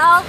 well.